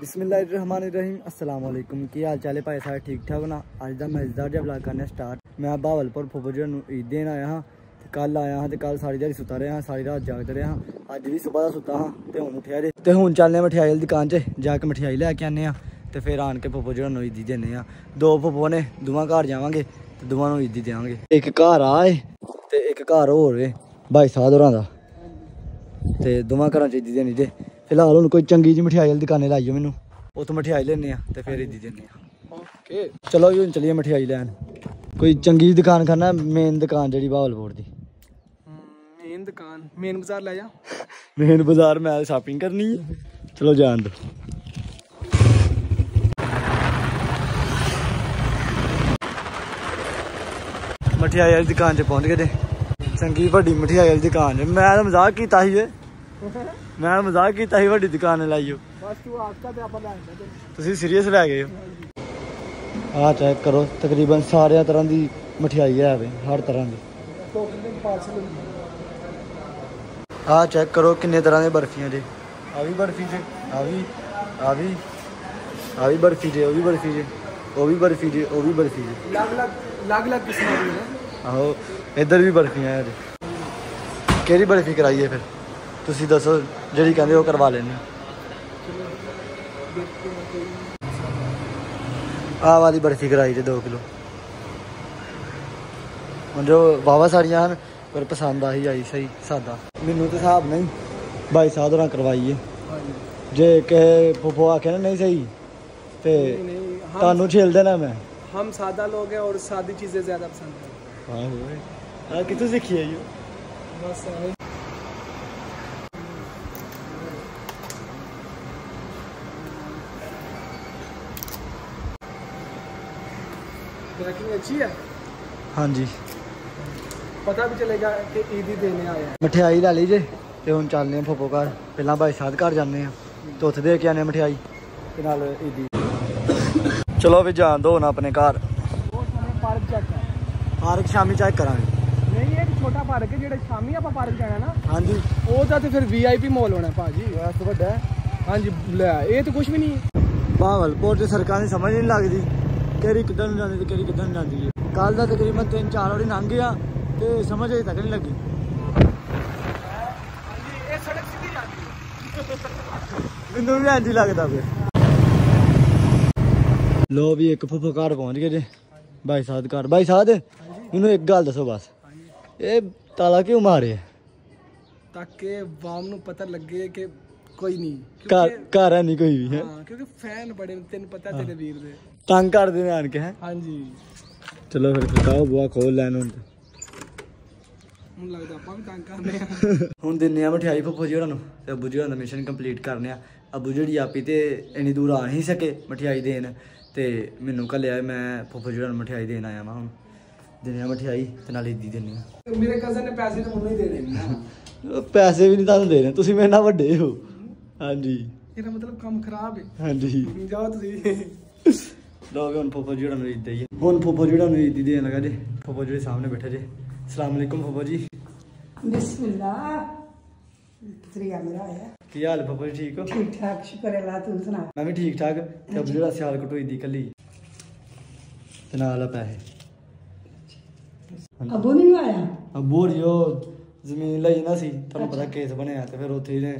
ਬਿਸਮਿਲ੍ਲਾਹਿਰਰਹਿਮਾਨਿਰਰਹੀਮ ਅਸਲਾਮ ਵਾਲੇਕੁਮ ਕੀ ਹਾਲ ਚਾਲ ਹੈ ਭਾਈ ਸਾਰੇ ਠੀਕ ਠਾਕ ਨਾ ਅੱਜ ਦਾ ਮਜ਼ੇਦਾਰ ਜਿਹਾ ਵਲੌਗ ਕਰਨਾ ਸਟਾਰਟ ਮੈਂ ਬਾਵਲਪੁਰ ਫੁੱਫੜ ਜੀ ਨੂੰ ਈਦ ਦੇਣ ਆਇਆ ਹਾਂ ਤੇ ਕੱਲ ਆਇਆ ਹਾਂ ਤੇ ਕੱਲ ਸਾਰੀ ਦਿਹਾੜੀ ਸੁੱਤਾ ਰਿਹਾ ਹਾਂ ਸਾਰੀ ਰਾਤ ਜਾਗਦਾ ਰਿਹਾ ਹਾਂ ਅੱਜ ਵੀ ਸਵੇਰ ਦਾ ਸੁੱਤਾ ਹਾਂ ਤੇ ਹੁਣ ਉੱਠਿਆ ਜੇ ਤੇ ਹੁਣ ਚੱਲਨੇ ਆ ਮਠਿਆਈ ਵਾਲੀ ਦੁਕਾਨ 'ਚ ਜਾ ਕੇ ਮਠਿਆਈ ਲੈ ਕੇ ਆਨੇ ਆ ਤੇ ਫਿਰ ਆਣ ਕੇ ਫੁੱਫੜ ਜੀ ਨੂੰ ਈਦੀ ਦਿੰਨੇ ਆ ਦੋ ਫੁੱਫੜ ਨੇ ਦੋਵਾਂ ਘਰ ਜਾਵਾਂਗੇ ਤੇ ਦੋਵਾਂ ਨੂੰ ਈਦੀ ਦੇਵਾਂਗੇ ਇੱਕ ਘਰ ਆ ਏ ਤੇ ਇੱਕ ਘਰ ਹੋਰ ਏ ਭਾਈ ਸਾਹਿਬ ਹੋਰਾਂ ਦਾ ਤੇ ਦੋਵਾਂ ਘਰਾਂ ਚ ਇੱਦੀ ਦੇਣੀ ਜੇ ਫਿਲਹਾਲ ਹੁਣ ਕੋਈ ਚੰਗੀ ਜਿਹੀ ਮਠਿਆਈ ਵਾਲੀ ਦੁਕਾਨੇ ਲਾਈਓ ਮੈਨੂੰ। ਉੱਥੋਂ ਮਠਿਆਈ ਲੈਣੇ ਆ ਤੇ ਫਿਰ ਇੱਦੀ ਦਿੰਨੇ ਆ। ਓਕੇ। ਚਲੋ ਜੀ ਹੁਣ ਚਲੀਏ ਮਠਿਆਈ ਲੈਣ। ਕੋਈ ਚੰਗੀ ਦੁਕਾਨ ਕਰਨਾ ਮੇਨ ਦੁਕਾਨ ਜਿਹੜੀ ਬਾਵਲਪੁਰ ਦੀ। ਮੇਨ ਦੁਕਾਨ ਮੇਨ ਬਾਜ਼ਾਰ ਲੈ ਜਾ। ਮੇਨ ਬਾਜ਼ਾਰ ਮੈਂ ਸ਼ਾਪਿੰਗ ਕਰਨੀ ਹੈ ਚਲੋ ਜਾਣ ਦੋ ਮਠਿਆਈ ਵਾਲੀ ਦੁਕਾਨ 'ਚ ਪਹੁੰਚ ਗਏ ਤੇ। ਚੰਗੀ ਵੱਡੀ ਮਠਿਆਈ ਵਾਲੀ ਦੁਕਾਨ ਮੈਂ ਤਾਂ ਮਜ਼ਾਕ ਕੀਤਾ ਸੀ ਏ ਮੈਂ ਮਜ਼ਾਕ ਕੀਤਾ ਸੀ ਵੱਡੀ ਦੁਕਾਨ ਲਾਈਓ। ਬਸ ਤੂੰ ਆਸਕਾ ਤੇ ਆਪਾਂ ਲੈ ਆਂਦੇ ਤੁਸੀਂ ਸੀਰੀਅਸ ਲੈ ਗਏ ਹੋ? ਆਹ ਚੈੱਕ ਕਰੋ ਤਕਰੀਬਨ ਸਾਰਿਆਂ ਤਰ੍ਹਾਂ ਦੀ ਮਠਿਆਈ ਹੈ ਵੇ ਹਰ ਤਰ੍ਹਾਂ ਦੀ। ਆਹ ਚੈੱਕ ਕਰੋ ਕਿੰਨੇ ਤਰ੍ਹਾਂ ਦੇ ਬਰਫੀਆਂ ਜੇ। ਆ ਵੀ ਬਰਫੀ ਜੇ ਆ ਵੀ ਆ ਵੀ ਆ ਵੀ ਬਰਫੀ ਜੇ ਉਹ ਵੀ ਬਰਫੀ ਜੇ ਉਹ ਵੀ ਬਰਫੀ ਜੇ ਉਹ ਵੀ ਬਰਫੀ ਜੇ। ਲੱਗ ਲੱਗ ਲੱਗ ਲੱਗ ਕਿਸਮਾਂ ਦੀ ਹੈ ਆਹੋ ਇੱਧਰ ਵੀ ਬਰਫੀਆਂ ਆ ਜੇ। ਕਿਹੜੀ ਬਰਫੀ ਕਰਾਈਏ ਫਿਰ? ਤੁਸੀਂ ਦੱਸੋ ਜਿਹੜੀ ਕਹਿੰਦੇ ਉਹ ਕਰਵਾ ਲੈਣੇ ਆਹ ਵਾਲੀ ਬਰਫੀ ਕਰਾਈ ਜੇ 2 ਕਿਲੋ ਹੁਣ ਜੋ ਵਾਵਾ ਸਾਰੀਆਂ ਹਨ ਪਰ ਪਸੰਦ ਆਹੀ ਆਈ ਸਹੀ ਸਾਦਾ ਮੈਨੂੰ ਤੇ ਹਿਸਾਬ ਨਹੀਂ ਬਾਈ ਸਾਹਿਬ ਹੋਰਾਂ ਕਰਵਾਈ ਹੈ ਹਾਂਜੀ ਜੇ ਕਿ ਫੁੱਫੋ ਆਖੇ ਨਾ ਨਹੀਂ ਸਹੀ ਤੇ नहीं नहीं हम ਤੁਹਾਨੂੰ ਛੇਲ ਦੇਣਾ ਮੈਂ हम सादा लोग हैं और सादी चीजें ज्यादा पसंद हैं ਹਾਂ ਹੋਏ ਆ ਕਿੱਥੋਂ ਸਿੱਖੀ ਆਈ ਹੋ बस पैकिंग अच्छी है ਹਾਂਜੀ पता भी चलेगा कि ईद ही देने आया है ਮਠਿਆਈ ਲੈ ਲਈ ਜੇ ਤੇ ਹੁਣ ਚੱਲਦੇ ਆ ਫੁੱਫੋ ਘਰ ਪਹਿਲਾਂ ਭਾਈ ਸਾਹਿਬ ਘਰ ਜਾਂਦੇ ਆ ਤੇ ਉੱਥੇ ਦੇ ਕੇ ਆਨੇ ਮਠਿਆਈ ਤੇ ਨਾਲ ਈਦੀ ਚਲੋ ਵੀ ਜਾਣ ਦੋ ਹੁਣ ਆਪਣੇ ਘਰ वो सामने पार्क चेक है ਪਾਰਕ ਸ਼ਾਮੀ ਚੈੱਕ ਕਰਾਂਗੇ ਨਹੀਂ ਇਹ ਇੱਕ ਛੋਟਾ ਪਾਰਕ ਹੈ ਜਿਹੜਾ ਸ਼ਾਮੀ ਆਪਾਂ ਪਾਰਕ ਜਾਣਾ ਨਾ ਹਾਂਜੀ ਉਹ ਤਾਂ ਤੇ ਫਿਰ ਵੀਆਈਪੀ ਮਾਲ ਹੋਣਾ ਭਾਜੀ ਵੈਸੇ ਵੱਡਾ ਹੈ ਹਾਂਜੀ ਲੈ ਇਹ ਤਾਂ ਕੁਝ ਵੀ ਨਹੀਂ ਹੈ। ਭਾਵਲਪੁਰ ਤੇ ਸੜਕਾਂ ਦੀ ਸਮਝ ਨਹੀਂ ਲੱਗਦੀ ਕਿਹੜੀ ਕਿੱਧਰ ਨੂੰ ਜਾਂਦੀ ਤੇ ਕਿਹੜੀ ਕਿੱਧਰ ਨੂੰ ਜਾਂਦੀ ਹੈ। ਕੱਲ ਦਾ ਤਕਰੀਬਨ 3-4 ਵਾਰੀ ਲੰਘ ਗਿਆ ਤੇ ਸਮਝ ਅਜੇ ਤੱਕ ਨਹੀਂ ਲੱਗੀ। ਇਹ ਸੜਕ ਸਿੱਧੀ ਜਾਂਦੀ ਮੈਨੂੰ ਵੀ ਲੱਗਦਾ ਪਿਆ ਲੋ ਵੀ ਇੱਕ ਫੁੱਫੋ ਘਰ ਪਹੁੰਚ ਗਏ ਜੇ। ਭਾਈ ਦੇ ਘਰ। ਭਾਈ ਸਾਹਿਬ ਮੈਨੂੰ ਇੱਕ ਗੱਲ ਦੱਸੋ ਬਸ। ਇਹ ਤਾਲਾ ਕਿਉਂ ਮਾਰਿਆ? ਤਾਂ ਕਿ ਵਾਮ ਨੂੰ ਪਤਾ ਲੱਗੇ ਕਿ ਕੋਈ ਨਹੀਂ। ਘਰ ਘਰ ਹੈ ਨਹੀਂ ਕੋਈ ਵੀ ਹੈ? ਹਾਂ ਕਿਉਂਕਿ ਫੈਨ ਬੜੇ ਤੈਨੂੰ ਪਤਾ ਤੇਰੇ ਵੀਰ ਦੇ। ਤੰਗ ਕਰਦੇ ਨੇ ਆਣ ਕੇ ਹੈ? ਹਾਂਜੀ। ਚਲੋ ਫਿਰ ਖਕਾਓ ਬੁਆ ਖੋਲ ਲੈਣ ਹੁਣ। ਲੱਗਦਾ ਆਪਾਂ ਵੀ ਤੰਗ ਕਰਦੇ ਆ। ਹੁਣ ਦਿੰਨੇ ਆ ਮਠਿਆਈ ਫੁੱਫੋ ਜੀ ਹੋਰਾਂ ਨੂੰ ਤੇ ਅੱਬੂ ਜੀ ਹੋਰਾਂ ਦਾ ਮਿਸ਼ਨ ਕੰਪਲੀਟ ਕਰਨੇ ਆ। ਅੱਬੂ ਜਿਹੜੀ ਆਪੀ ਤੇ ਇੰਨੀ ਦੂਰ ਆ ਨਹੀਂ ਸਕੇ ਮਠਿਆਈ ਦੇਣ ਤੇ ਮੈਨੂੰ ਘੱਲਿਆ ਮੈਂ ਫੁੱਫੋ ਜੀ ਨੂੰ ਮਠਿਆਈ ਦੇਣ ਆਇਆ ਵਾਂ ਹੁਣ। ਦਿੰਨੇ ਆ ਮਠਿਆਈ ਤੇ ਨਾਲ ਇੱਦੀ ਦਿੰਨੇ ਆ। ਮੇਰੇ ਕਜ਼ਨ ਨੇ ਪੈਸੇ ਤਾਂ ਮੈਨੂੰ ਹੀ ਦੇ ਦੇਣੇ ਪੈਸੇ ਵੀ ਨਹੀਂ ਤੁਹਾਨੂੰ ਦੇ ਰਹੇ ਤੁਸੀਂ ਮੇਰੇ ਨਾਲ ਵੱਡੇ ਹੋ। ਹਾਂਜੀ। ਇਹਦਾ ਮਤਲਬ ਕੰਮ ਖਰਾਬ ਹੈ ਹਾਂਜੀ। ਜਾਓ ਤੁਸੀਂ। ਲੋਗ ਹੁਣ ਫੁੱਫੋ ਜੀ ਹੋਰਾਂ ਨੂੰ ਇੱਦੀ ਦਈਏ। ਹੁਣ ਫੁੱਫੋ ਜੀ ਹੋਰਾਂ ਨੂੰ ਇੱਦੀ ਦੇਣ ਲੱਗਾ ਜੇ। ਫੁੱਫੋ ਜੀ ਦੇ ਸਾਹਮਣੇ ਬੈਠੇ ਜੇ। ਅਸਲਾਮ ਅਲੈਕੁਮ ਫੁੱਫੋ ਜੀ। ਬਿਸਮਿਲ੍ਲਾ। ਤਰੀਆ ਮੇਰਾ ਆਇਆ। ਕੀ ਹਾਲ ਫੁੱਫੋ ਜੀ ਠੀਕ ਹੋ? ਠੀਕ ਠਾਕ ਸ਼ੁਕਰ ਹੈ ਅੱਲਾ ਤੂੰ ਸੁਣਾ? ਮੈਂ ਵੀ ਠੀਕ ਠਾਕ ਤੇ ਜਿਹੜਾ ਸਿਆਲ ਕਟੋਈ ਦੀ ਕੱਲੀ। ਤੇ ਨਾਲ ਆ ਪੈਸੇ। ਅਬੂ ਨਹੀਂ ਆਇਆ? ਅੱਬੂ ਜੀ ਉਹ ਜ਼ਮੀਨ ਲਈ ਨਾ ਸੀ ਤੁਹਾਨੂੰ ਪਤਾ ਕੇਸ ਬਣਿਆ ਤੇ ਫਿਰ ਉੱਥੇ ਨੇ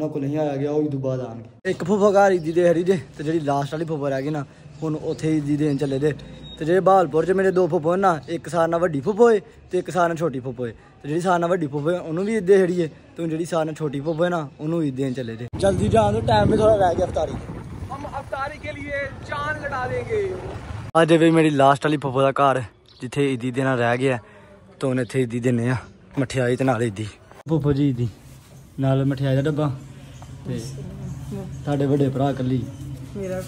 ਉਹਨਾਂ ਕੋਲ ਨਹੀਂ ਆਇਆ ਗਿਆ ਉਹ ਤੋਂ ਬਾਅਦ ਆਣਗੇ ਇੱਕ ਫੁੱਫਾ ਘਾਰੀ ਦੀ ਦੇ ਹਰੀ ਦੇ ਤੇ ਜਿਹੜੀ ਲਾਸਟ ਵਾਲੀ ਫੁੱਫਾ ਰਹਿ ਗਈ ਨਾ ਹੁਣ ਉੱਥੇ ਹੀ ਦੀ ਚੱਲੇ ਦੇ। ਤੇ ਜਿਹੜੇ ਬਹਾਲਪੁਰ 'ਚ ਮੇਰੇ ਦੋ ਫੁੱਫੋ ਨਾ ਇੱਕ ਸਾਰ ਨਾਲ ਵੱਡੀ ਫੁੱਫੋ ਏ ਤੇ ਇੱਕ ਸਾਰ ਨਾਲ ਛੋਟੀ ਫੁੱਫੋ ਏ ਤੇ ਜਿਹੜੀ ਸਾਰ ਨਾਲ ਵੱਡੀ ਫੁੱਫੋ ਉਹਨੂੰ ਵੀ ਦੇ ਹੜੀ ਏ ਜਿਹੜੀ ਸਾਰ ਨਾਲ ਛੋਟੀ ਫੁੱਫੋ ਨਾ ਉਹਨੂੰ ਵੀ ਦੇਣ ਚੱਲੇ ਦੇ। ਜਲਦੀ ਜਾਣ ਤੋਂ ਟਾਈਮ ਵੀ ਥੋੜਾ ਰਹਿ ਗਿਆ ਅਫਤਾਰੀ। ਹਮ ਅਫਤਾਰੀ ਕੇ ਲਈ ਜਾਨ ਲੜਾ ਦੇਂਗੇ। ਅੱਜ ਵੀ ਮੇਰੀ ਲਾਸਟ ਵਾਲੀ ਫੁੱਫੋ ਦਾ ਘਰ ਜਿੱਥੇ ਈਦੀ ਦੇ ਨਾਲ ਰਹਿ ਗਿਆ ਤੋਂ ਇੱਥੇ ਈਦੀ ਦਿੰਨੇ ਆ ਮਠਿਆਈ ਤੇ ਨਾਲ ਈਦੀ। ਫੁੱਫੋ ਜੀ ਦੀ ਨਾਲ ਮਠਿਆਈ ਦਾ ਡੱਬਾ। ਤੇ ਤੁਹਾਡੇ ਵੱਡੇ ਭਰਾ ਕੱਲੀ ਮੇਰਾ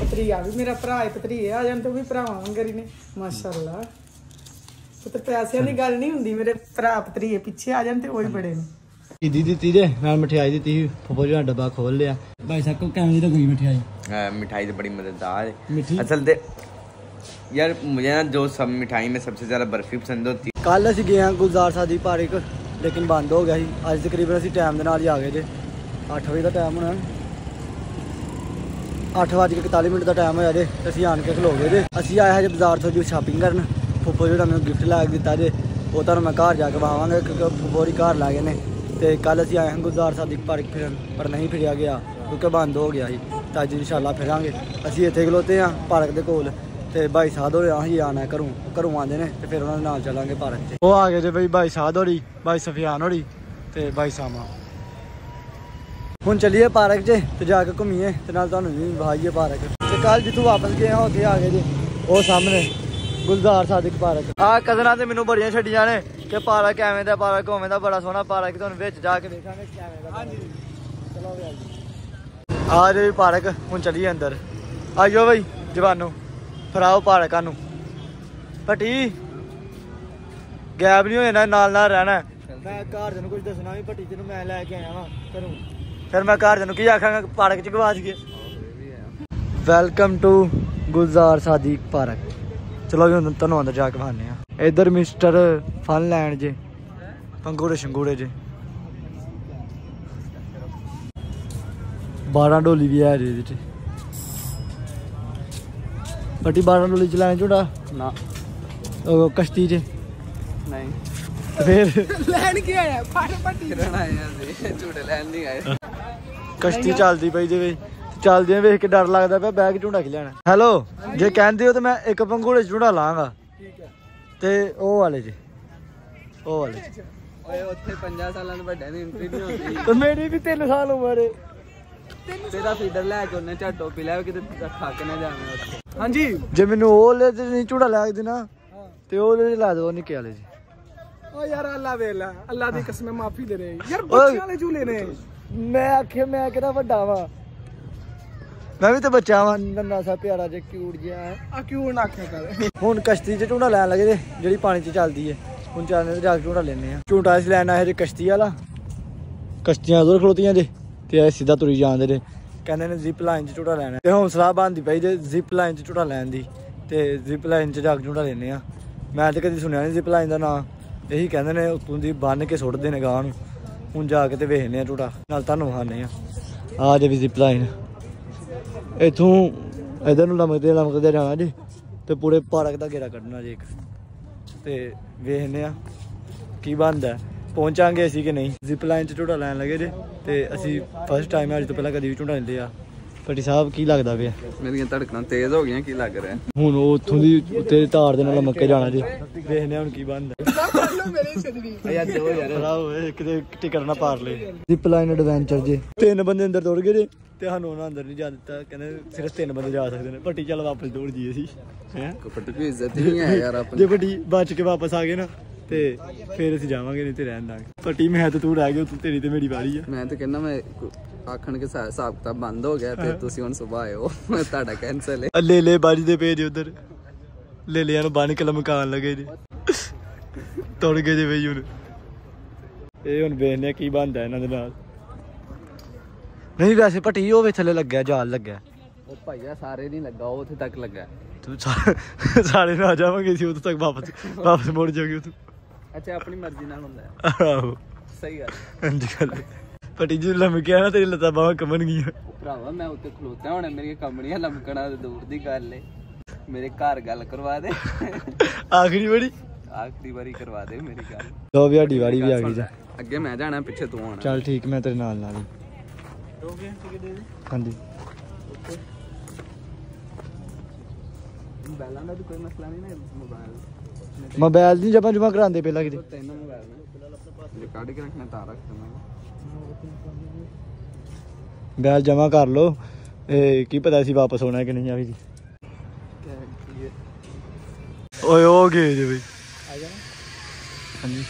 ਪਤਰੀਆ ਵੀ ਮੇਰਾ ਭਰਾ ਹੈ ਪਤਰੀਏ ਆ ਜਾਣ ਤੂੰ ਵੀ ਭਰਾਵਾਂ ਵਾਂਗਰੀ ਨੇ ਮਾਸ਼ਾਅੱਲਾ ਪੁੱਤ ਪੈਸਿਆਂ ਦੀ ਗੱਲ ਨਹੀਂ ਹੁੰਦੀ ਮੇਰੇ ਭਰਾ ਪਤਰੀਏ ਪਿੱਛੇ ਆ ਜਾਣ ਤੇ ਉਹ ਹੀ ਬੜੇ ਨੇ ਈਦੀ ਦਿੱਤੀ ਜੇ ਨਾਲ ਮਠਿਆਈ ਦਿੱਤੀ ਫੁੱਫੋ ਜੀ ਦਾ ਡੱਬਾ ਖੋਲ ਲਿਆ ਭਾਈ ਸਾਹਿਬ ਕੋ ਕਿਵੇਂ ਦੀ ਲੱਗੀ ਮਠਿਆਈ हाँ, मिठाई तो बड़ी मज़ेदार है मिठी? असल दे यार मुझे ना जो सब मिठाई में सबसे ज़्यादा बर्फ़ी पसंद होती ਕੱਲ ਅਸੀਂ ਗਏ ਹਾਂ ਗੁਲਜ਼ਾਰ ਸਾਹਿਬ ਦੀ ਪਾਰਕ ਲੇਕਿਨ ਬੰਦ ਹੋ ਗਿਆ ਸੀ ਅੱਜ ਤਕਰੀਬਨ ਅਸੀਂ ਟਾਈਮ ਦੇ ਨਾਲ ਹੀ ਆ ਗਏ ਜੇ 8 ਵਜੇ ਦਾ ਟਾਈਮ ਹੋਣਾ। 8:41 ਮਿੰਟ ਦਾ ਟਾਈਮ ਹੋਇਆ ਜੇ ਅਸੀਂ ਆਣ ਕੇ ਖਲੋ ਗਏ ਜੇ। ਅਸੀਂ ਆਏ ਹਾਂ ਜੇ ਬਾਜ਼ਾਰ ਤੋਂ ਜੀ ਸ਼ਾਪਿੰਗ ਕਰਨ। ਫੁੱਫੋ ਜਿਹੜਾ ਮੈਨੂੰ ਗਿਫਟ ਲੈ ਕੇ ਦਿੱਤਾ ਜੇ। ਉਹ ਤੁਹਾਨੂੰ ਮੈਂ ਘਰ ਜਾ ਕੇ ਵਾਵਾਂਗਾ ਕਿਉਂਕਿ ਫੁੱਫੋ ਦੀ ਘਰ ਲੈ ਗਏ ਨੇ। ਤੇ ਕੱਲ ਅਸੀਂ ਆਏ ਹਾਂ ਗੁਰਦਾਰ ਸਾਹਿਬ ਦੀ ਪਾਰਕ ਫਿਰਨ, ਪਰ ਨਹੀਂ ਫਿਰਿਆ ਗਿਆ, ਕਿਉਂਕਿ ਬੰਦ ਹੋ ਗਿਆ ਸੀ। ਤਾਂ ਅੱਜ ਇਨਸ਼ਾਅੱਲਾ ਫਿਰਾਂਗੇ। ਅਸੀਂ ਇੱਥੇ ਖਲੋਤੇ ਹਾਂ ਪਾਰਕ ਦੇ ਕੋਲ। ਤੇ ਭਾਈ ਸਾਧ ਹੋਰੇ ਅਸੀਂ ਆਣਾ ਘਰੋਂ। ਘਰੋਂ ਆਉਂਦੇ ਨੇ, ਤੇ ਫਿਰ ਉਹਨਾਂ ਦੇ ਨਾਲ ਚੱਲਾਂਗੇ ਪਾਰਕ 'ਚ ਉਹ ਆ ਗਏ ਜੇ ਬਈ ਭਾਈ ਸਾਧ ਹੋਰੀ, ਭਾਈ ਸਫਿਆਨ ਹੋਰੀ ਤੇ ਭਾਈ ਸਾਮਾ। ਹੁਣ ਚੱਲੀਏ ਪਾਰਕ 'ਚ ਤੇ ਜਾ ਕੇ ਘੁੰਮੀਏ ਤੇ ਨਾਲ ਤੁਹਾਨੂੰ ਵੀ ਵਿਖਾਈਏ ਪਾਰਕ। ਤੇ ਕੱਲ ਜਿੱਥੋਂ ਵਾਪਸ ਗਏ ਹਾਂ, ਉੱਥੇ ਆ ਗਏ ਜੇ, ਉਹ ਸਾਹਮਣੇ ਗੁਲਜ਼ਾਰ ਸਾਦਿਕ ਪਾਰਕ। ਆ ਕਦਰਾਂ ਤੇ ਮੈਨੂੰ ਬੜੀਆਂ ਛੱਡੀਆਂ ਨੇ ਕਿ ਪਾਰਕ ਐਵੇਂ ਦਾ ਪਾਰਕ, ਉਵੇਂ ਦਾ ਬੜਾ ਸੋਹਣਾ ਪਾਰਕ, ਤੁਹਾਨੂੰ ਵਿੱਚ ਜਾ ਕੇ ਵੇਖਾਂਗੇ ਕਿਵੇਂ ਦਾ ਹਾਂਜੀ ਚਲੋ ਵੀ ਆ ਜੇ। ਪਾਰਕ, ਹੁਣ ਚੱਲੀਏ ਅੰਦਰ। ਆਜੋ ਬਈ, ਜਵਾਨੋ ਫਰਾਓ ਪਾਰਕਾਂ ਨੂੰ। ਭੱਟੀ, ਗੈਪ ਨਹੀਂ ਹੋਏ ਨਾ ਨਾਲ ਨਾਲ ਰਹਿਣਾ। ਮੈਂ ਘਰ ਦੇ ਨੂੰ ਕੁਝ ਦੱਸਣਾ ਵੀ, ਭੱਟੀ ਤੈਨੂੰ ਮੈਂ ਲੈ ਕੇ ਆਇਆ ਵਾਂ ਘਰੋਂ। ਫਿਰ ਮੈਂ ਘਰ ਦੇ ਨੂੰ ਕੀ ਆਖਾਂਗਾ ਪਾਰਕ ਚ ਗਵਾਚ ਗਏ welcome to Gulzar Sadiq park ਚਲੋ ਵੀ ਹੁਣ ਤੁਹਾਨੂੰ ਅੰਦਰ ਜਾ ਕੇ ਖਾਣੇ ਆ ਇਧਰ ਮਿਸਟਰ ਫਨ ਲੈਂਡ ਜੇ ਪੰਗੂੜੇ ਸ਼ੰਗੂੜੇ ਜੇ। 12 ਡੋਲੀ ਵੀ ਹੈ ਜੀ ਇਹਦੇ ਚ। ਪੱਟੀ 12 ਡੋਲੀ ਚਲਾਣ ਝੂੜਾ ਨਾ। ਉਹ ਕਸ਼ਤੀ 'ਚ। ਨਹੀਂ। ਫਿਰ ਲੈਣ ਕੀ ਆਇਆ? ਫੜ ਪੱਟੀ ਫਿਰਨ ਆਏ ਅਸੀਂ ਝੂਟੇ ਲੈਣ ਨਹੀਂ ਆਏ। ਕਸ਼ਤੀ ਚੱਲਦੀ ਪਈ ਜਿਵੇਂ ਚੱਲਦੀਆਂ ਵੇਖ ਕੇ ਡਰ ਲੱਗਦਾ ਪਿਆ ਬੈਗ ਝੂੜਾ ਕੀ ਲੈਣਾ ਹੈਲੋ ਜੇ ਕਹਿੰਦੇ ਹੋ ਤਾਂ ਮੈਂ ਇੱਕ ਪੰਗੂੜੇ ਝੂੜਾ ਲਾਂਗਾ। ਠੀਕ ਹੈ। ਤੇ ਉਹ ਵਾਲੇ 'ਚ ਉਹ ਵਾਲੇ ਓਏ ਉੱਥੇ 50 ਸਾਲਾਂ ਦੇ ਵੱਡਿਆਂ ਦੀ ਐਂਟਰੀ ਨਹੀਂ ਹੁੰਦੀ। ਤੇ ਮੇਰੀ ਵੀ 3 ਸਾਲ ਉਮਰ ਹੈ ਤੇਰਾ ਫੀਡਰ ਲੈ ਕੇ ਉਹਨੇ ਝੱਟ ਟੋਪੀ ਲੈ ਕਿਤੇ ਥੱਕ ਨਾ ਜਾਵੇਂ ਉੱਥੇ। ਹਾਂਜੀ। ਜੇ ਮੈਨੂੰ ਉਹ ਲੈ ਤੇ ਨਹੀਂ ਝੂੜਾ ਲੈ ਕੇ ਦੇਣਾ ਤੇ ਉਹ ਲੈ ਲਾ ਦੋ ਨਿੱਕੇ ਵਾਲੇ 'ਚ ਓ ਯਾਰ ਅੱਲਾ ਵੇਲਾ ਅੱਲਾ ਦੀ ਕਸਮ ਮਾਫੀ ਦੇ ਰਹੇ ਯਾਰ। ਬੱਚਿਆਂ ਵਾਲੇ ਝੂਲੇ ਨੇ। ਮੈਂ ਆਖਿਆ ਮੈਂ ਕਿਹੜਾ ਵੱਡਾ ਵਾਂ। ਮੈਂ ਵੀ ਤਾਂ ਬੱਚਾ ਵਾਂ। ਨੰਨਾ ਸਾ ਪਿਆਰਾ ਜਿਹਾ ਕਿਊਟ ਜਿਹਾ ਆ ਕਿਉਂ ਨਾ ਆਖਿਆ ਕਰ। ਹੁਣ ਕਸ਼ਤੀ 'ਚ ਝੂਟਾ ਲੈਣ ਲੱਗੇ ਜਿਹੜੀ ਪਾਣੀ 'ਚ ਚੱਲਦੀ ਹੈ ਹੁਣ ਚੱਲਦੇ ਤੇ ਜਾ ਕੇ ਝੂਟਾ ਲੈਣੇ ਆ ਝੂਟਾ ਅਸੀਂ ਲੈਣਾ ਹੈ ਜੇ ਕਸ਼ਤੀ ਵਾਲਾ। ਕਸ਼ਤੀਆਂ ਉਧਰ ਖਲੋਤੀਆਂ ਜੇ ਤੇ ਇਹ ਸਿੱਧਾ ਤੁਰੀ ਜਾਂਦੇ ਨੇ। ਕਹਿੰਦੇ ਨੇ ਜ਼ਿਪ ਲਾਈਨ 'ਚ ਝੂਟਾ ਲੈਣਾ। ਤੇ ਹੌਸਲਾ ਬੰਦੀ ਪਈ ਜੇ ਜ਼ਿਪ ਲਾਈਨ 'ਚ ਝੂਟਾ ਲੈਣ ਦੀ। ਤੇ ਜ਼ਿਪ ਲਾਈਨ 'ਚ ਜਾ ਕੇ ਝੂਟਾ ਲੈਣੇ ਆ ਮੈਂ ਤਾਂ ਕਦੀ ਸੁਣਿਆ ਨਹੀਂ ਜ਼ਿਪ ਲਾਈਨ ਦਾ ਨਾਂ। ਇਹੀ ਕਹਿੰਦੇ ਨੇ ਉਤੋਂ ਦੀ ਬੰਨ ਕੇ ਸੁੱਟਦੇ ਨੇ ਗਾਂ ਨੂੰ। ਹੁਣ ਜਾ ਕੇ ਤੇ ਵੇਖਨੇ ਆ ਝੂਟਾ ਨਾਲ ਤੁਹਾਨੂੰ ਖਾਣੇ ਆ। ਆ ਜੇ ਵੀ ਜ਼ਿਪ ਲਾਈਨ ਇਥੋਂ ਇਧਰ ਨੂੰ ਲਮਕਦੇ ਲਮਕਦੇ ਜਾਣਾ ਜੀ। ਤੇ ਪੂਰੇ ਪਾਰਕ ਦਾ ਘੇਰਾ ਕੱਢਣਾ ਜੀ ਇੱਕ। ਤੇ ਵੇਖਨੇ ਆ ਕੀ ਬਣਦਾ। ਪਹੁੰਚਾਂਗੇ ਅਸੀਂ ਕਿ ਨਹੀਂ? ਜ਼ਿਪ ਲਾਈਨ 'ਚ ਝੂਟਾ ਲੈਣ ਲੱਗੇ ਜੇ। ਤੇ ਅਸੀਂ ਫਸਟ ਟਾਈਮ ਅੱਜ ਤੋਂ ਪਹਿਲਾਂ ਕਦੀ ਵੀ ਝੂਟਾ ਨਹੀਂ ਲਿਆ ਪਟੀ ਸਾਹਿਬ ਕੀ ਲੱਗਦਾ ਪਿਆ? ਮੇਰੀਆਂ ਧੜਕਣਾਂ ਤੇਜ਼ ਹੋ ਗਈਆਂ ਕੀ ਲੱਗ ਰਿਹਾ? ਹੁਣ ਉਹ ਉੱਥੋਂ ਦੀ ਉੱਤੇ ਤਾਰ ਦੇ ਨਾਲ ਲਮਕ ਕੇ ਜਾਣਾ ਜੀ। ਵੇਖਨੇ ਆ ਹੁਣ ਕੀ ਬਣਦਾ। ਦੋ ਖੜਾ ਹੋਏ ਕਿਤੇ ਟਿਕਟ ਨਾ ਪਾਰ ਲੇ ਜ਼ਿਪ ਲਾਈਨ ਐਡਵੈਂਚਰ ਜੇ। ਤਿੰਨ ਬੰਦੇ ਅੰਦਰ ਦੌੜ ਗਏ ਜੇ। ਤੇ ਸਾਨੂੰ ਉਹਨਾਂ ਅੰਦਰ ਨਹੀਂ ਜਾ ਦਿੱਤਾ। ਕਹਿੰਦੇ ਸਿਰਫ ਤਿੰਨ ਬੰਦੇ ਜਾ ਸਕਦੇ ਨੇ। ਪੱਟੀ ਚੱਲ ਵਾਪਸ ਦੌੜ ਜੀਏ ਸੀ ਹੈ? ਕਪਟ ਦੀ ਇੱਜ਼ਤ ਨਹੀਂ ਹੈ ਯਾਰ ਆਪਣੀ। ਜੇ ਵੱਡੀ ਬਚ ਕੇ ਵਾਪਸ ਆ ਗਏ ਨਾ ਤੇ ਫਿਰ ਅਸੀਂ ਜਾਵਾਂਗੇ ਨਹੀਂ ਤੇ ਰਹਿਣ ਦਾਂਗੇ। ਪੱਟੀ ਮੈਂ ਤੇ ਤੂੰ ਰਹਿ ਗਿਆ ਤੂੰ ਤੇਰੀ ਤੇ ਮੇਰੀ ਵਾਰੀ ਆ। ਮੈਂ ਤਾਂ ਕਹਿੰਦਾ ਮੈਂ ਆਖਣ ਕੇ ਹਿਸਾਬ ਕਿਤਾਬ ਬੰਦ ਹੋ ਗਿਆ ਤੇ ਤੁਸੀਂ ਹੁਣ ਸਵੇਰ ਆਏ ਹੋ ਤੁਹਾਡਾ ਕੈਨਸਲ ਹੈ ਲੈ ਲੈ ਬਾਜੀ ਦੇ ਪਏ ਉਧਰ। ਲੈ ਲਿਆਂ ਨੂੰ ਬੰਨ ਕੇ ਲਮਕਾਣ ਲੱਗੇ ਜੀ। ਤੁਰ ਗਏ ਜੇ ਬਈ ਹੁਣ। ਇਹ ਹੁਣ ਵੇਖਦੇ ਆ ਕੀ ਬਣਦਾ ਇਹਨਾਂ ਦੇ ਨਾਲ। ਨਹੀਂ ਵੈਸੇ ਪੱਟੀ ਉਹ ਵੇ ਥੱਲੇ ਲੱਗਿਆ ਜਾਲ ਲੱਗਿਆ। ਉਹ ਭਾਈਆ ਸਾਰੇ ਨਹੀਂ ਲੱਗਾ ਉਹ ਉੱਥੇ ਤੱਕ ਲੱਗਾ। ਤੂੰ ਸਾਰੇ ਨਾਲ ਜਾਵਾਂਗੇ ਸੀ ਉਦੋਂ ਤੱਕ ਵਾਪਸ ਵਾਪਸ ਮੁੜ ਜਾਓਗੇ ਉਦੋਂ ਅੱਛਾ ਆਪਣੀ ਮਰਜ਼ੀ ਨਾਲ ਹੁੰਦਾ ਆਹੋ। ਸਹੀ ਗੱਲ ਇੰਜ ਗੱਲ ਪੱਟੀ ਜੀ ਲਮਕਿਆ ਨਾ ਤੇਰੀ ਲੱਤਾਂ ਬਾਹਾਂ ਕੰਬਣ ਗਈਆਂ। ਭਰਾਵਾ ਮੈਂ ਉੱਤੇ ਖਲੋਤਾ ਹੁਣ ਮੇਰੀਆਂ ਕੰਪਨੀਆਂ ਲਮਕਣਾ ਤੇ ਦੂਰ ਦੀ ਗੱਲ ਏ। ਮੇਰੇ ਘਰ ਗੱਲ ਕਰਵਾ ਦੇ। ਆਖਰੀ ਵਾਰੀ। ਆਖਰੀ ਵਾਰੀ ਕਰਵਾ ਦੇ ਮੇਰੀ ਗੱਲ। ਲੋ ਵੀ ਸਾਡੀ ਵਾਰੀ ਵੀ ਆ ਗਈ ਜੀ। ਅੱਗੇ ਮੈਂ ਜਾਣਾ ਪਿੱਛੇ ਤੂੰ ਆਉਣਾ। ਚੱਲ ਠੀਕ ਮੈਂ ਤੇਰੇ ਨਾਲ ਨਾਲ ਹੀ। ਹਾਂਜੀ। ਬੈਲਾਂ ਦਾ ਵੀ ਕੋਈ ਮਸਲਾ ਨਹੀਂ ਨਾ ਮੋਬਾਈਲ ਮੋਬਾਈਲ ਦੀ। ਜਮਾ ਜਮਾ ਕਰਾਉਂਦੇ ਪਹਿਲਾਂ ਕਿਤੇ। ਤੈਨੂੰ ਮੋਬਾਈਲ ਨੇ। ਜੇ ਕੱਢ ਕੇ ਰੱਖਣਾ ਤਾਂ ਰੱਖ ਦੇਣਾ। ਬੈਲ ਜਮਾ ਕਰ ਲੋ ਇਹ ਕੀ ਪਤਾ ਸੀ ਵਾਪਸ ਹੋਣਾ ਕਿ ਨਹੀਂ ਆਵੀ ਜੀ। ਓਏ ਹੋ ਗਏ ਜੀ ਬਈ। ਆ ਜਾਣਾ ਹਾਂਜੀ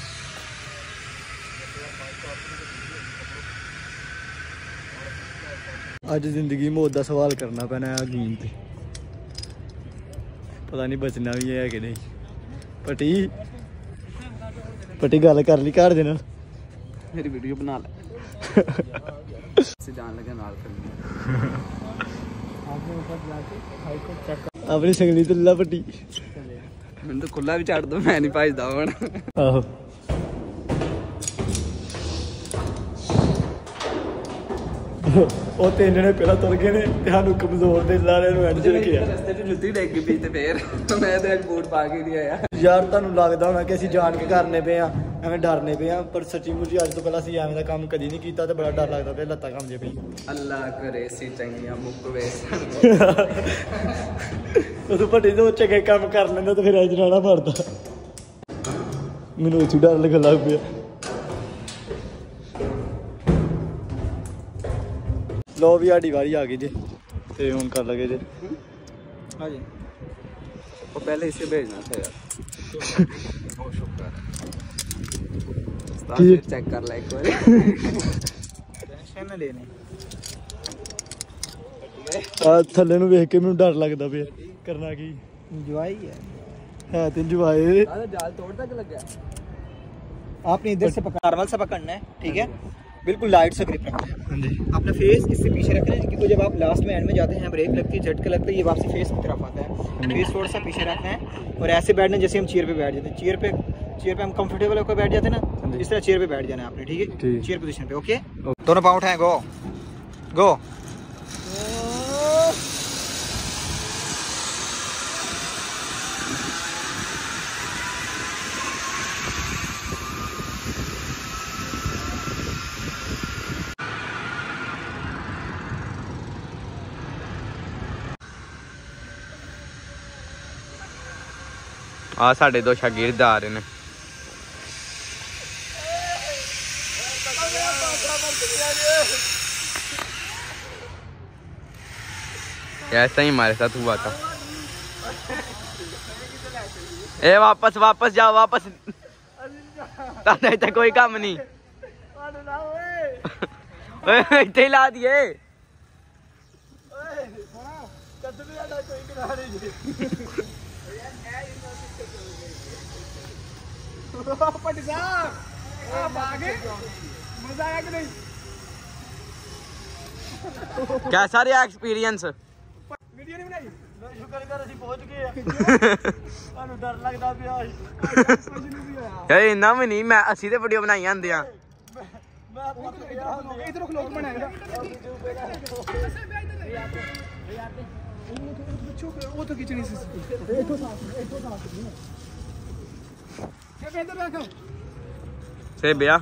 ਅੱਜ ਜ਼ਿੰਦਗੀ ਮੌਤ ਦਾ ਸਵਾਲ ਕਰਨਾ ਪੈਣਾ ਹੈ ਗੇਮ ਤੇ ਪਤਾ ਨਹੀਂ ਬਚਣਾ ਵੀ ਹੈ ਕਿ ਨਹੀਂ ਪਟੀ ਪਟੀ ਗੱਲ ਕਰ ਲਈ ਘਰ ਦੇ ਨਾਲ ਮੇਰੀ ਵੀਡੀਓ ਬਣਾ ਲੈ ਅਸੀਂ ਜਾਣ ਲੱਗੇ ਨਾਲ ਕਰਨੀ ਆਪਨੇ ਉੱਪਰ ਜਾ ਕੇ ਮੈਨੂੰ ਤਾਂ ਖੁੱਲਾ ਵੀ ਛੱਡ ਦੋ ਮੈਂ ਨਹੀਂ ਭਜਦਾ ਹੁਣ। ਆਹੋ। ਉਹ ਤਿੰਨ ਜਣੇ ਪਹਿਲਾਂ ਤੁਰ ਗਏ ਨੇ ਤੇ ਸਾਨੂੰ ਕਮਜ਼ੋਰ ਦੇ ਲਾਰੇ ਨੂੰ ਐਂਡ ਚ ਰੱਖਿਆ ਰਸਤੇ 'ਚ ਜੁੱਤੀ ਡੇਗ ਗਈ ਤੇ ਫੇਰ ਮੈਂ ਤੇ ਬੂਟ ਪਾ ਕੇ ਨਹੀਂ ਆਇਆ। ਯਾਰ ਤੁਹਾਨੂੰ ਲੱਗਦਾ ਹੋਣਾ ਕਿ ਅਸੀਂ ਜਾਣ ਕੇ ਕਰਨੇ ਪਏ ਆ ਐਵੇਂ ਡਰਨੇ ਪਏ ਆ ਪਰ ਸੱਚੀ ਮੁੱਚੀ ਅੱਜ ਤੋਂ ਪਹਿਲਾਂ ਅਸੀਂ ਐਵੇਂ ਦਾ ਕੰਮ ਕਦੀ ਨਹੀਂ ਕੀਤਾ ਤੇ ਬੜਾ ਡਰ ਲੱਗਦਾ ਪਿਆ ਲੱਤਾਂ ਕੰਮਦੇ ਪਈ ਅੱਲਾ ਕਰੇ ਸੀ ਚੰਗੀਆਂ ਮੁੱਕ ਵੇ ਉਦੋਂ ਵੱਡੇ ਤੋਂ ਚੰਗੇ ਕੰਮ ਕਰ ਲੈਂਦਾ ਤੇ ਫਿਰ ਅੱਜ ਰਹਿਣਾ ਪੜਦਾ ਮੈਨੂੰ ਉੱਚੀ ਡਰ ਲੱਗਣ ਲੱਗ ਪਿਆ। ਲੋ ਵੀ ਸਾਡੀ ਵਾਰੀ ਆ ਗਈ ਜੀ ਤੇ ਹੁਣ ਕਰ ਲਗੇ ਜੀ हाँ जी वो पहले इसे भेजना था यार बहुत शुक्र की? चेक कर ला एक बार ਟੈਨਸ਼ਨ ਨਾ ਲੈਣੇ ਆ ਥੱਲੇ ਨੂੰ ਵੇਖ ਕੇ ਮੈਨੂੰ ਡਰ ਲੱਗਦਾ ਪਿਆ ਕਰਨਾ ਕੀ ਜਵਾਈ ਹੈ ਹੈ ਤੇ ਜਵਾਏ अरे जाल तोड़ तक लग गया आपने इधर से पकड़ नॉर्मल सा पकड़ना है ठीक है बिल्कुल लाइट सा ग्रिप रखना है। जी। अपना फेस इससे पीछे रखना है क्योंकि जब आप लास्ट में एंड में जाते हैं ब्रेक लगती है झटका लगता है ये वापसी फेस की तरफ़ आता है। फेस थोड़ा सा पीछे रखना है और ऐसे बैठना जैसे हम चेयर पे बैठ जाते हैं। चेयर पे चेयर पे हम कंफर्टेबल होकर बैठ जाते हैं ना इस तरह चेयर पे बैठ जाना है आपने ठीक है? चेयर पोजिशन पे ओके दोनों पाउट हैं गो गो ਆ ਸਾਡੇ ਦੋ ਸ਼ਾਗਿਰਦ ਆ ਰਹੇ ਨੇ ऐसा ही हमारे साथ हुआ था ए वापस वापस जाओ वापस ताने तो कोई काम नहीं ओए ਇੱਥੇ ਹੀ ਲਾ ਦਿਏ पटी साहब आप आगे मजा आया कि नहीं कैसा रहा एक्सपीरियंस वीडियो नहीं बनाई ਸ਼ੁਕਰ ਕਰ ਅਸੀਂ ਪਹੁੰਚ ਗਏ ਆ ਸਾਨੂੰ ਡਰ ਲੱਗਦਾ ਪਿਆ ਸੀ ਏ ਇੰਨਾ ਵੀ ਨਹੀਂ ਮੈਂ ਅਸੀਂ ਤੇ ਵੀਡੀਓ ਬਣਾਈ ਜਾਂਦੇ ਆ ਮੈਂ ਪੱਕ ਗਿਆ इधर खलोक बनाएगा वो तो किचन से क्या कहते रखो से भैया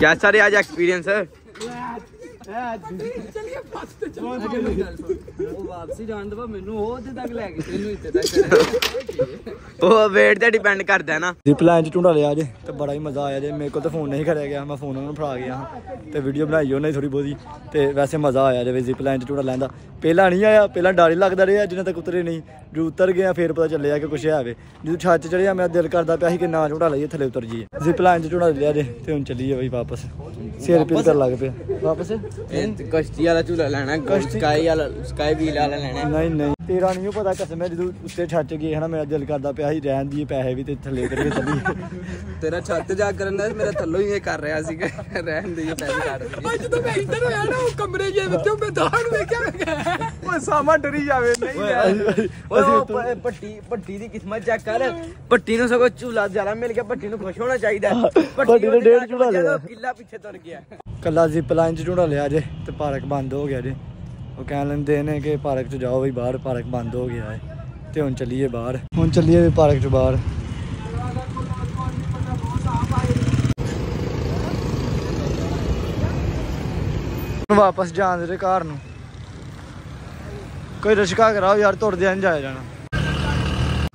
कैसा रहा आज एक्सपीरियंस ਉਹ ਵਾਪਸੀ ਜਾਣ ਤੋਂ ਮੈਨੂੰ ਉਹ ਉੱਥੇ ਤੱਕ ਲੈ ਗਏ ਤੈਨੂੰ ਇੱਥੇ ਤੱਕ ਉਹ ਵੇਟ ਤੇ ਡਿਪੈਂਡ ਕਰਦਾ ਨਾ। ਜੀ ਪਲਾਨ ਚ ਢੂੰਡਾ ਲਿਆ ਜੇ ਤੇ ਬੜਾ ਹੀ ਮਜ਼ਾ ਆਇਆ ਜੇ। ਮੇਰੇ ਕੋਲ ਤਾਂ ਫੋਨ ਨਹੀਂ ਕਰਿਆ ਗਿਆ। ਮੈਂ ਫੋਨ ਉਹਨਾਂ ਨੂੰ ਫੜਾ ਗਿਆ ਤੇ ਵੀਡੀਓ ਬਣਾਈ ਉਹਨੇ ਥੋੜੀ ਬਹੁਤੀ ਤੇ ਵੈਸੇ ਮਜ਼ਾ ਆਇਆ ਜੇ ਜੀ ਪਲਾਨ ਚ ਢੂੰਡਾ ਲੈਂਦਾ ਪਹਿਲਾਂ ਨਹੀਂ ਆਇਆ ਪਹਿਲਾਂ ਡਰ ਹੀ ਲੱਗਦਾ ਰਿਹਾ ਜਿੰਨਾ ਤੱਕ ਉਤਰੇ ਨਹੀਂ। ਜੋ ਉਤਰ ਗਿਆ ਫੇਰ ਪਤਾ ਚੱਲਿਆ ਕਿ ਕੁਛ ਹੈ ਵੇ। ਜਦੋਂ ਛੱਤ ਚੜਿਆ ਮੇਰਾ ਦਿਲ ਕਰਦਾ ਪਿਆ ਸੀ ਕਿ ਨਾ ਢੂੰਡਾ ਲਈਏ ਥੱਲੇ ਉਤਰ ਜਾਈਏ। ਜੀ ਪਲਾਨ ਚ ਢੂੰਡਾ ਲਿਆ ਜੇ ਤੇ ਹੁਣ ਚੱਲੀਏ ਬਈ ਵਾਪਸ। ਸਿਰ ਕਰਨ ਲੱਗ ਪਿਆ। ਵਾਪਸ? ਇਹ ਕਸ਼ਤੀ ਵਾਲਾ ਝੂਲਾ ਲੈਣਾ ਸਕਾਈ ਵਾਲਾ ਸਕਾਈ ਵੀਲ ਵਾਲਾ ਲੈਣਾ। ਨਹੀਂ ਨਹੀਂ। ਤੇਰਾ ਨਹੀਂ ਪਤਾ ਕਸਮ ਹੈ ਜਦੋਂ ਉੱਤੇ ਛੱਤ ਗਏ ਹਨਾ ਮੇਰਾ ਦਿਲ ਕਰਦਾ ਪਿਆ ਸੀ ਰਹਿਣ ਦੀ ਪੈਸੇ ਵੀ ਤੇ ਥੱਲੇ ਕਰੀਏ ਚੱਲੀਏ। ਤੇਰਾ ਛੱਤ ਜਾ ਕਰਨ ਦਾ ਮੇਰਾ ਥੱਲੋਂ ਹੀ ਇਹ ਕਰ ਰਿਹਾ ਸੀ ਰਹਿਣ ਦੇ ਪੈਸੇ ਕੱਢ ਦੇ ਤਾਂ ਮੈਂ ਇੱਧਰ ਹੋਇਆ ਨਾ ਉਹ ਕਮਰੇ ਜੇ ਵਿੱਚੋਂ ਮੈਂ ਦਾਣ ਵੇਖਿਆ ਉਹ ਸਾਮਾ ਡਰੀ ਜਾਵੇ ਨਹੀਂ ਓਏ ਪੱਟੀ ਪੱਟੀ ਦੀ ਕਿਸਮਤ ਚੈੱਕ ਕਰ। ਪੱਟੀ ਨੂੰ ਸਗੋਂ ਝੂਲਾ ਜ਼ਿਆਦਾ ਮਿਲ ਗਿਆ ਪੱਟੀ ਨੂੰ ਖੁਸ਼ ਹੋਣਾ ਚਾਹੀਦਾ। ਪੱਟੀ ਨੇ ਡੇਢ ਝੂਲਾ ਜਦੋਂ ਲਿਆ। ਕਿੱਲਾ ਪਿੱਛੇ ਤੁਰ ਗਿਆ। ਕੱਲਾ ਜ਼ਿਪ ਲਾਈਨ ਚ ਝੂੜਾ ਲਿਆ ਜੇ ਤੇ ਪਾਰਕ ਬੰਦ ਹੋ ਗਿਆ ਜੇ। ਉਹ ਕਹਿ ਲੈਂਦੇ ਨੇ ਕਿ ਪਾਰਕ ਚ ਜਾਓ ਬਈ ਬਾਹਰ, ਪਾਰਕ ਬੰਦ ਹੋ ਗਿਆ ਹੈ ਤੇ ਹੁਣ ਚੱਲੀਏ ਬਾਹਰ। ਹੁਣ ਚੱਲੀਏ ਵੀ ਪਾਰਕ ਚ ਬਾਹਰ। ਹੁਣ ਵਾਪਸ ਜਾਣ ਦੇ ਘਰ ਨੂੰ। ਕੋਈ ਰਸ਼ਕਾ ਕਰਾਓ ਯਾਰ ਤੁਰਦੇ ਆਂ ਜਾਇਆ ਜਾਣਾ।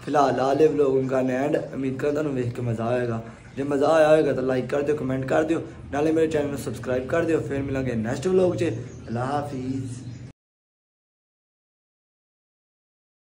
ਫਿਲਹਾਲ ਆਲੇ ਵਲੋਗ ਦਾ ਐਂਡ, ਉਮੀਦ ਕਰਦਾ ਤੁਹਾਨੂੰ ਵੇਖ ਕੇ ਮਜ਼ਾ ਆਏਗਾ। ਜੇ ਮਜ਼ਾ ਆਇਆ ਹੋਏਗਾ ਤਾਂ ਲਾਈਕ ਕਰ ਦਿਓ ਕਮੈਂਟ ਕਰ ਦਿਓ। ਨਾਲੇ ਮੇਰੇ ਚੈਨਲ ਨੂੰ ਸਬਸਕ੍ਰਾਈਬ ਕਰ ਦਿਓ। ਫਿਰ ਮਿਲਾਂਗੇ ਨੈਕਸਟ ਵਲੋਗ 'ਚ। ਅੱਲਾ ਹਾਫਿਜ਼।